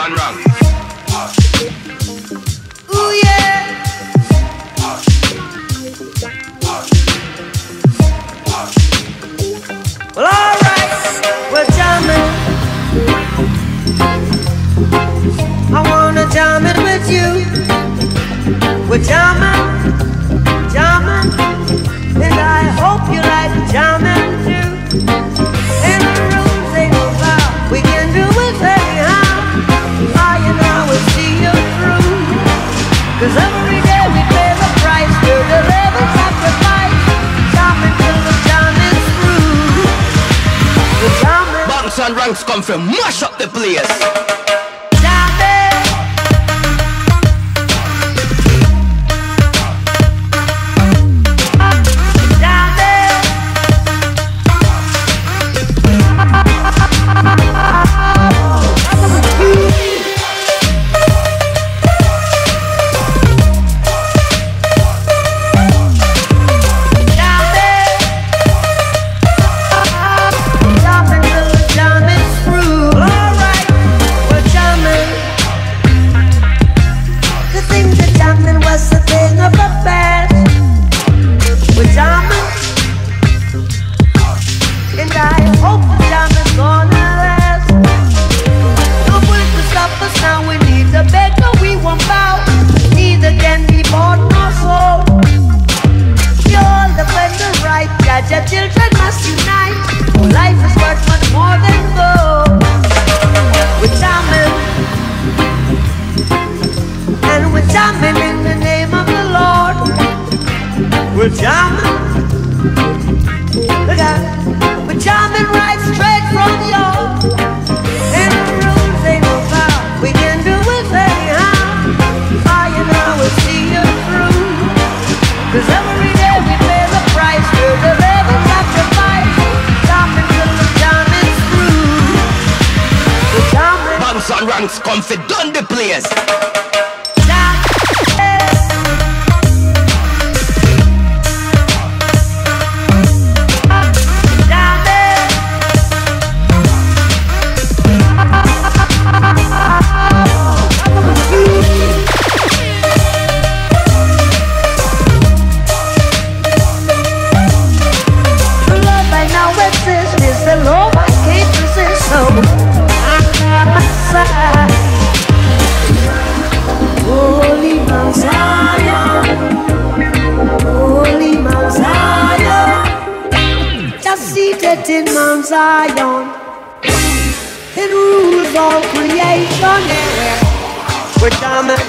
and wrong. Ooh yeah. Well, alright, we're jamming. I wanna jam it with you. We're jamming, jamming, and I hope you like jamming. come from mash up the place. Pajama. Look out. Pajama right straight from your. And the. We can do it anyhow. All you know is see you through. Cause every day we pay the price. We're the living sacrifice. Stop until the time is through. Pajama. Ranks, comfy, done the place. Zion. It rules all creation. Yeah. We're dominant.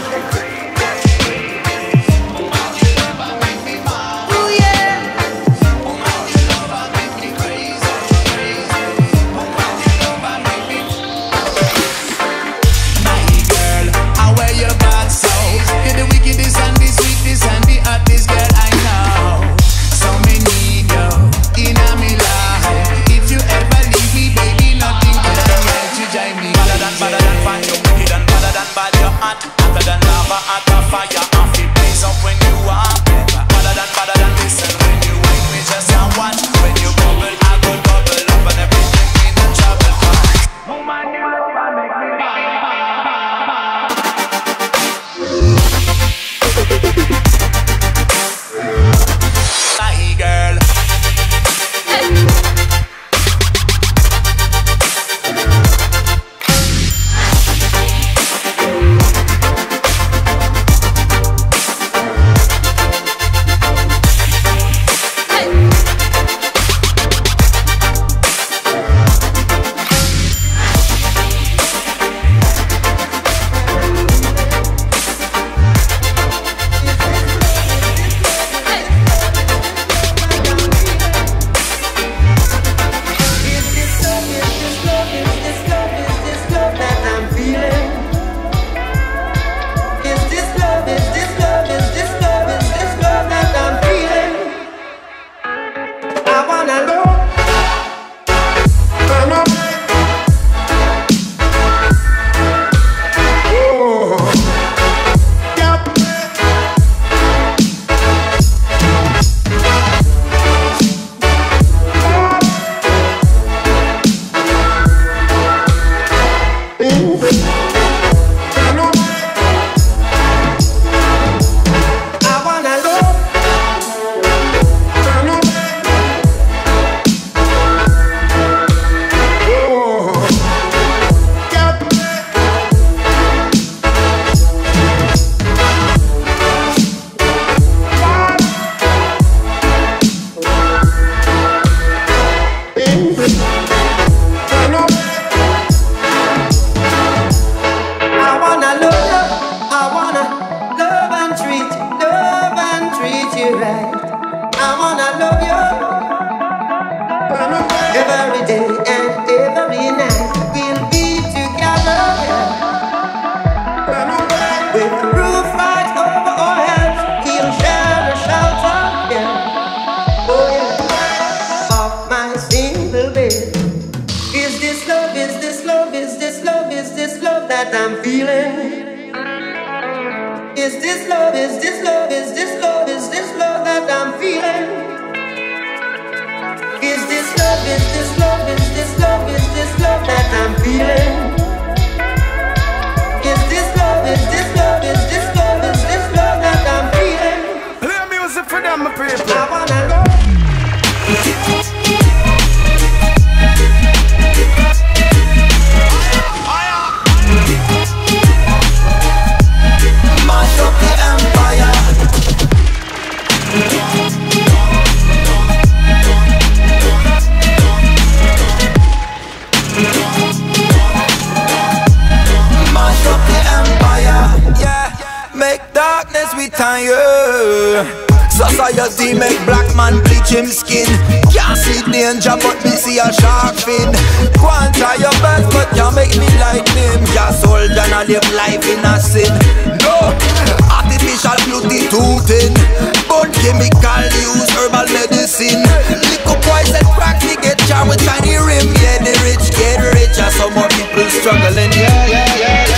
you right. I wanna love you every day and every night. We'll be together with over our heads. We'll share a shelter, yeah. Oh yeah, my single bed. Is this love? Is this love? Is this love? Is this love that I'm feeling? Is this love? Is this love? Love? Is this love? Is this love? Is this love that I'm feeling? Is this love? Is this love? Is this love? Is this love that I'm feeling? Play music for them, people. I wanna go. Society make black man bleach him skin. Can't see danger but me see a shark fin. Go and try your best but can't make me like him. Just hold and I live life in a sin. No, artificial beauty tooting Burn chemical use herbal medicine. Liquor poison crack me get charmed with shiny rim. Yeah the rich get richer some more people struggling. Yeah, yeah, yeah.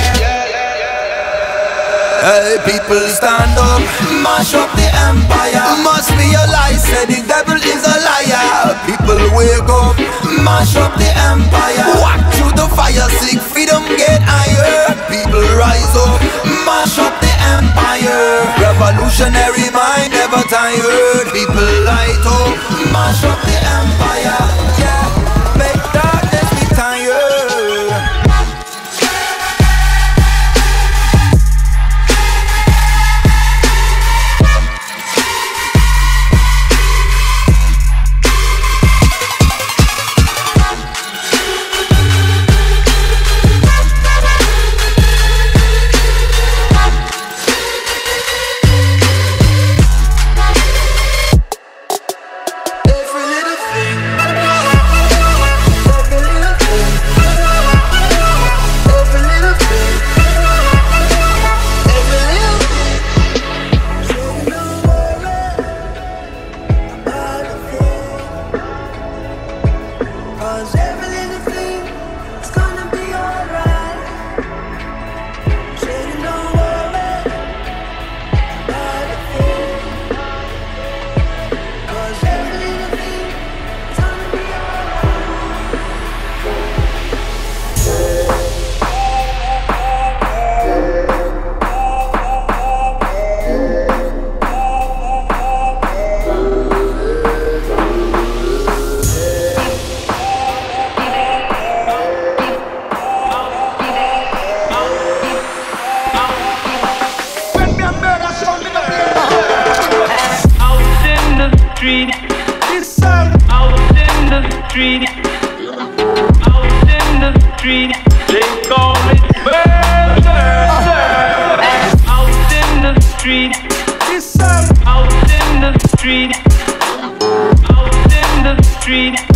Hey, people stand up, mash up the empire. Must be a lie, say the devil is a liar. People wake up, mash up the empire. Street,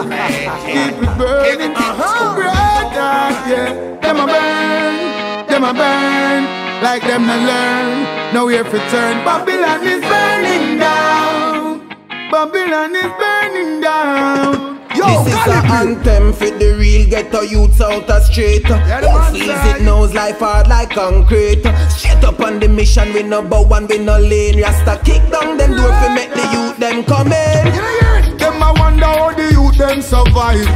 Keep it burning. Uh-huh. Brother, yeah. Them a burn. Them a burn. Like them to learn. Now here for turn. Babylon is burning down. Babylon is burning down. Yo, This is a anthem for the real ghetto youths out the street. the Who man feels it knows life hard like concrete. Straight up on the mission, we no bow and we no lane. Rasta kick down them door fi make the youth them come in. Them a wonder how the youth them survive.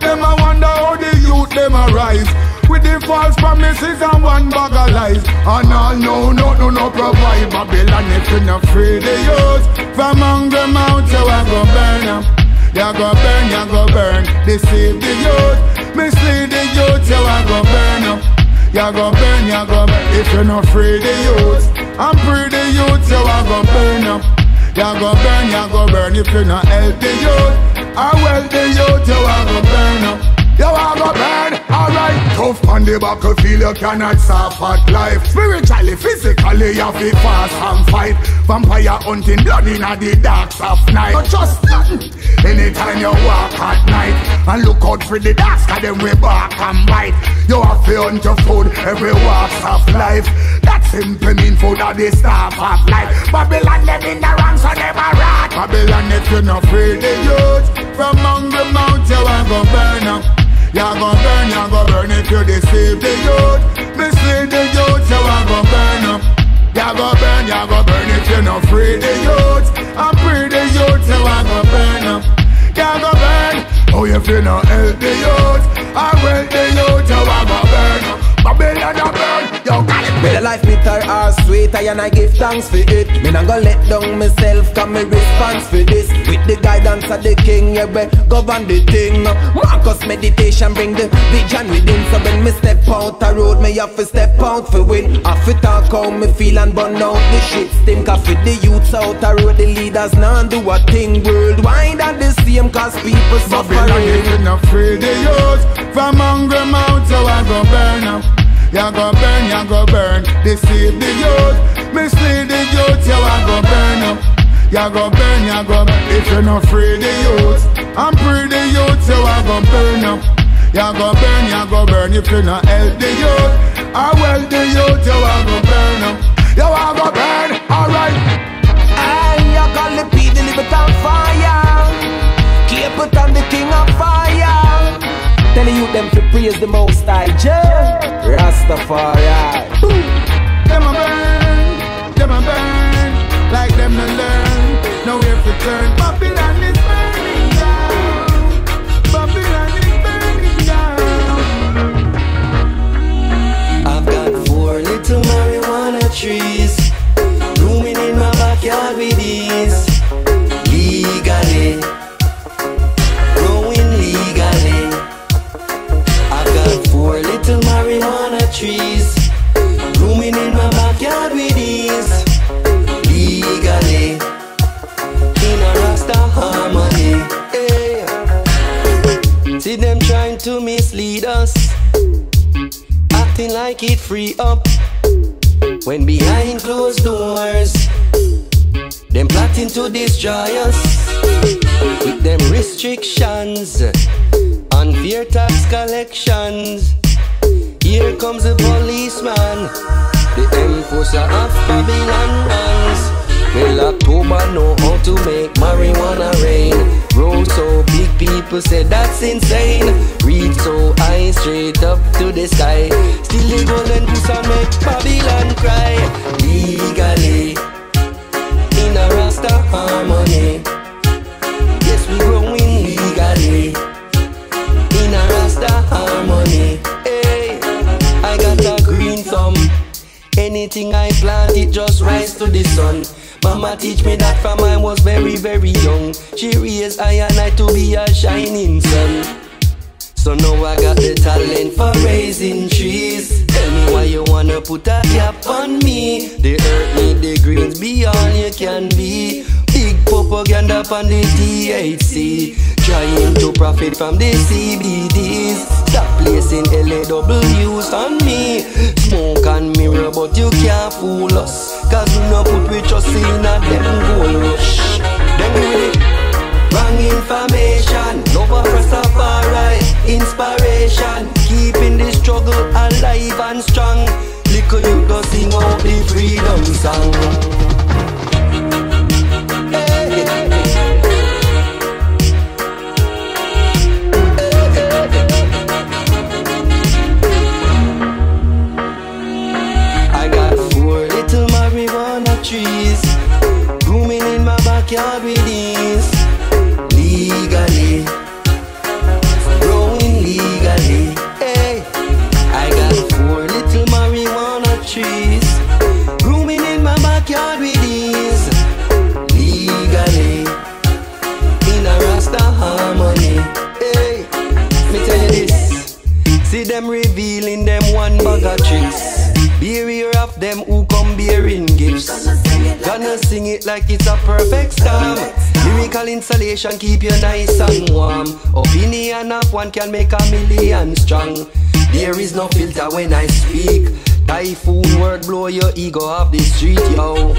Them a wonder how the youth them arise. With the false promises and one bag of lies. And all no, no, no, no provide. Babylon if you not free the youth. From hunger mount you a go burn 'em. You go burn, you go burn. Deceive the youth. Mislead the youth, you a go burn up. You go burn, you go burn. If you not free the youth, I'm free the youth, you a go burn 'em. You go burn, you go burn if you not help the youth. I well the youth, you a go burn up. You a go burn, alright. Tough on the battlefield, you cannot suffer life. Spiritually, physically, you fi fast and fight. Vampire hunting blood in the darks of night. Not just nothing. Anytime you walk at night and look out for the darks, cause them we bark and bite. You have to hunt your food every walks of life. That simply mean food are the staff of life. Babylon them in the wrong, so a rat. Babylon if you not free the youth from hungry mount, you a go burn up. You go burn, you go burn if you deceive the youth. Mislead the youth, you a go burn up. You go burn, you go burn if you not free the youth. And free the youth, you a go burn up. You go burn. Oh, if you not help the youth, I will the youth, you a go burn up. Babylon a burn, you got it. Whether life bitter or sweet, I and I give thanks for it. Me not gonna let down myself, cause me response for this. With the guidance of the king, yeah, we govern the thing. Marcus meditation bring the vision within. So when me step out the road, me have to step out for win. Have to talk how me feel and burn out the shit. Stim cause for the youths out the road, the leaders now do a thing worldwide and the same cause people Babylon suffering. you not free the youth From hungry mount you a go burn up You go burn, you go burn. Deceive the youth Mislead the youth you a go burn up. You go burn, you go burn. If you not free the youth And free the youth you a go burn up. You go burn, you go burn. If you not help the youth I well the youth you a go burn up. You a go burn, alright. I call the P, the live on fire. Keep it on the king of fire. Telling you them to praise the most high. Jah. Rastafari. Them a burn, them a burn, like them to learn. No way to turn. It free up. When behind closed doors them plotting to destroy us. With them restrictions unfair tax collections. Here comes the policeman. The enforcer of Babylon runs Well, October know how to make marijuana rain. Roll so big, people say that's insane. Reach so high, straight up to the sky. Still the golden goose and make Babylon cry. Legally, in a Rasta harmony. Yes, we growing legally. In a Rasta harmony. Hey, I got a green thumb. Anything I plant, it just rise to the sun. Mama teach me that from I was very, very young. She raised I and I to be a shining sun. So now I got the talent for raising trees. Tell me why you wanna put a cap on me. The earth need the greens, be all you can be. Big propaganda on the THC. Trying to profit from the CBDs. Stop placing LAWs on me. Smoke and mirror, but you can't fool us. Cause we no put we trust in a them gold rush. We with. Wrong information, love of Rastafari, inspiration, keeping the struggle alive and strong. Little you go sing out the freedom song. Backyard with ease Legally. Growing legally. Hey. I got four little marijuana trees. Blooming in my backyard with ease Legally. In a Rasta harmony. Hey. Me tell you this. See them revealing them one bag of tricks Beware of them who come bearing gifts. Gonna sing it like it's a Installation keep you nice and warm Opinion of one can make a million strong There is no filter when I speak Typhoon word blow your ego off the street, yo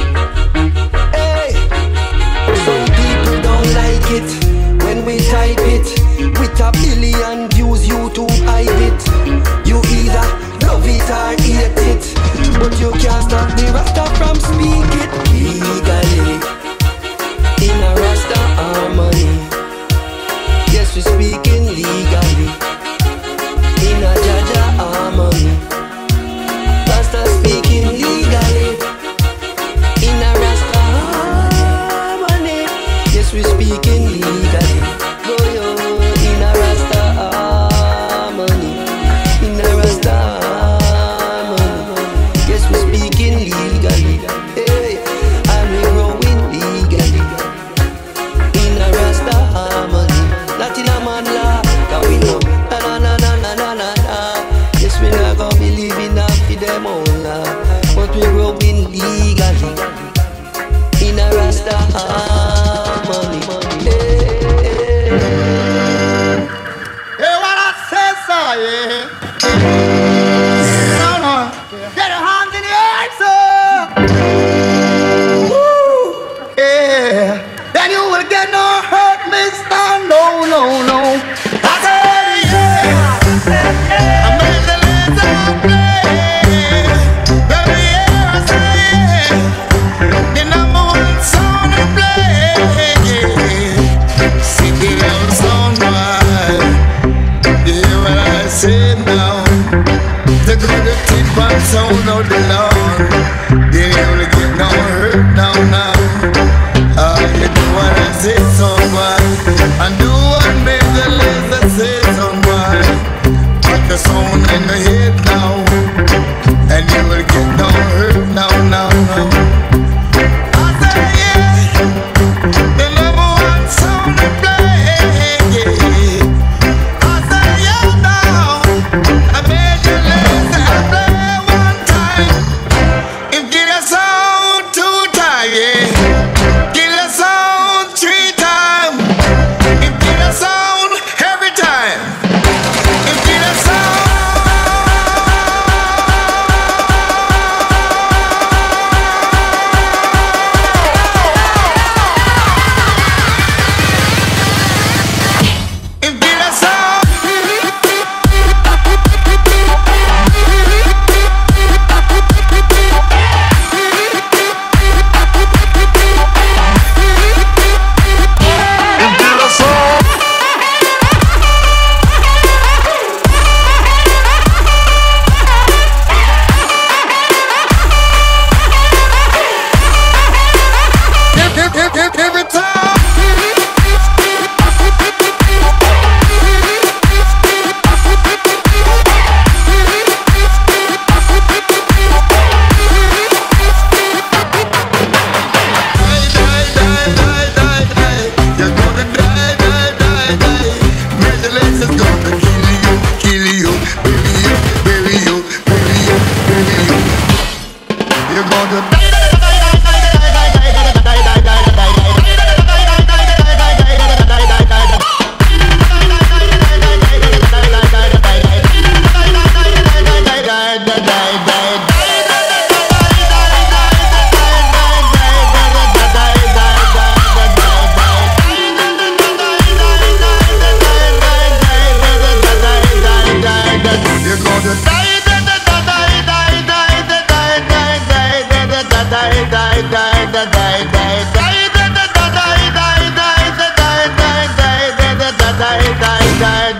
Hey! Some people don't like it when we type it. With a billion views, YouTube hype it. You either love it or hate it, but you can't stop the Rasta from speak it legally. In a Rasta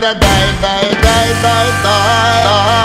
呆呆呆呆呆。